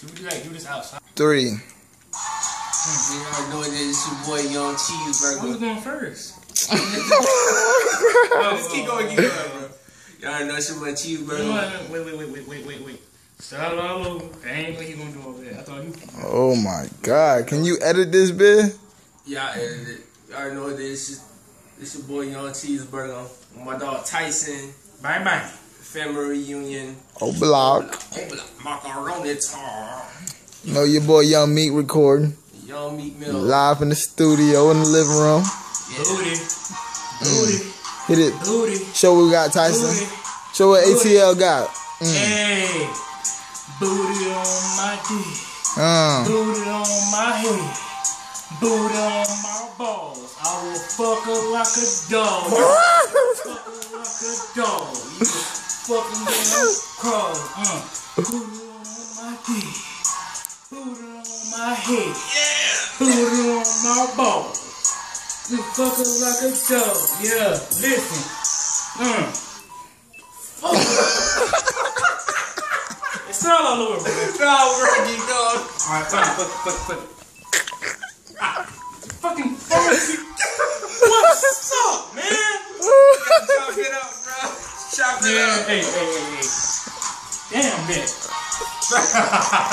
Do like do this outside. Three. Hmm, you already know it is. It's your boy Young Cheeseburger. Who's Cheeseburger. going first? Just keep going, keep going, bro. You already know it's your boy Cheeseburger. Wait, wait, wait, wait, wait, wait, wait. Start all over. I ain't what he gonna do over there. I thought you. Oh my god. Can you edit this bit? Yeah, I edited it. You already know it is. It's, it's your boy Young Cheeseburger. My dog Tyson. Bye bye. Family reunion. Oh block. Macaroni tar. Know your boy Young Meat recording. Young Meat Mill. Live in the studio in the living room. Yeah. Booty. Booty. Hit it. Booty. Show what we got, Tyson. Booty. Show what ATL got. Hey. Booty on my dick. Uh. Booty on my head. Booty on my balls. I will fuck her like a dog. Fucking damn crow. Uh. Booty on my dick. Booty on my head. Yeah. Booty on my balls. You fuck her like a dog. Yeah, listen. Mm. it's all all over, bro. No, Rocky, dog. Alright, fine, fuck, fuck, fuck. Ah, fucking pharmacy. What's up, man? Chop it up, bro. Chop it Yeah, up. hey, hey, hey, hey. Damn, bitch.